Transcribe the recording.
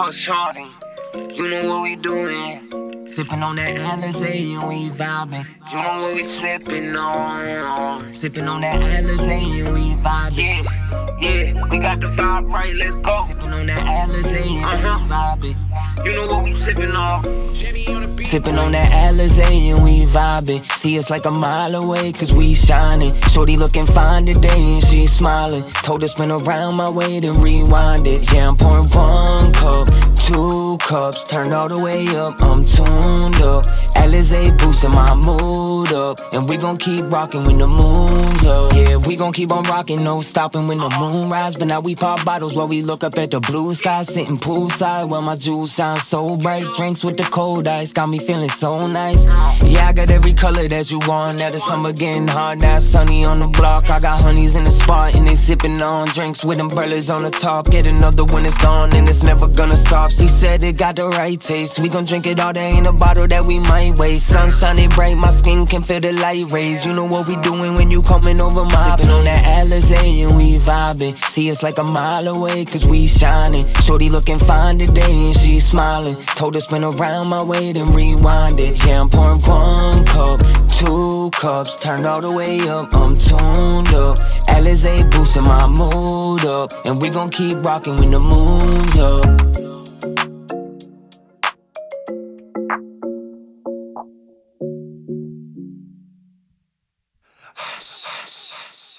Talk shorty, you know what we doing. Sipping on that Alizé and we vibing. You know what we sipping on. Sipping on that Alizé and we vibing. Yeah, yeah, we got the vibe right, let's go. Sipping on that Alizé and Uh-huh. we vibing. You know what we sipping on. Sipping on that Alizé and we vibing. See us like a mile away, cause we shining. Shorty looking fine today and she smiling. Told her spin around my way, then rewind it. Yeah, I'm pouring one cup, two cups. Turned all the way up, I'm tuned up. Alizé boosting my mood up. And we gon' keep rocking when the moon's up. Yeah, we gon' keep on rocking, no stopping when the moon rise. But now we pop bottles while we look up at the blue sky. Sitting poolside while my jewels shine so bright. Drinks with the cold ice got me feeling so nice. Yeah, I got every color that you want. Now the summer getting hot, now it's sunny on the block. I got honeys in the spot and they sipping on drinks with umbrellas on the top. Get another when it's gone and it's never gonna stop. She said it got the right taste. We gon' drink it all. There ain't a bottle that we might waste. Sun shining bright, my skin can feel the light rays. You know what we doing when you coming over my Sipping on that Alizé and we vibing. See us like a mile away, cause we shining. Shorty looking fine today and she smiling. Told her spin around my way, then rewind it. Yeah, I'm pouring one cup, two cups. Turned all the way up, I'm tuned up. Alizé boosting my mood up. And we gon' keep rocking when the moon's up. Hush, hush, hush.